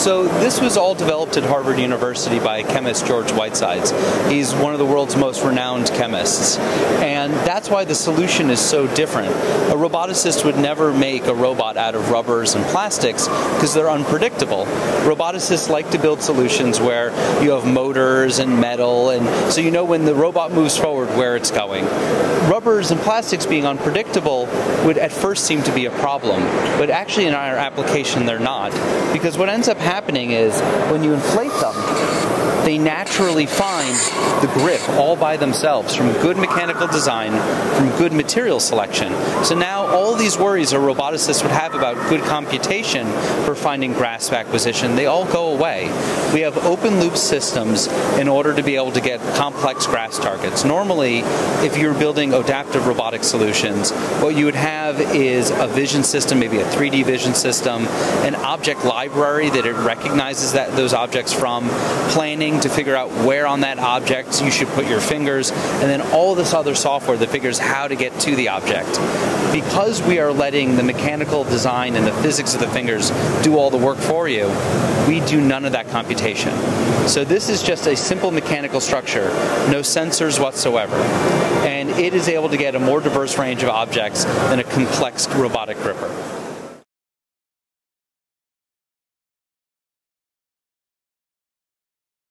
So this was all developed at Harvard University by chemist George Whitesides. He's one of the world's most renowned chemists. And that's why the solution is so different. A roboticist would never make a robot out of rubbers and plastics because they're unpredictable. Roboticists like to build solutions where you have motors and metal and so you know when the robot moves forward where it's going. Rubbers and plastics being unpredictable would at first seem to be a problem, but actually in our application they're not. Because what ends up happening is when you inflate them, they naturally find the grip all by themselves from good mechanical design, from good material selection. So now all these worries a roboticist would have about good computation for finding grasp acquisition, they all go away. We have open loop systems in order to be able to get complex grasp targets. Normally, if you're building adaptive robotic solutions, what you would have is a vision system, maybe a 3D vision system, an object library that it recognizes that those objects from, planning to figure out where on that object you should put your fingers, and then all this other software that figures how to get to the object. Because we are letting the mechanical design and the physics of the fingers do all the work for you, we do none of that computation. So this is just a simple mechanical structure, no sensors whatsoever. And it is able to get a more diverse range of objects than a complex robotic gripper.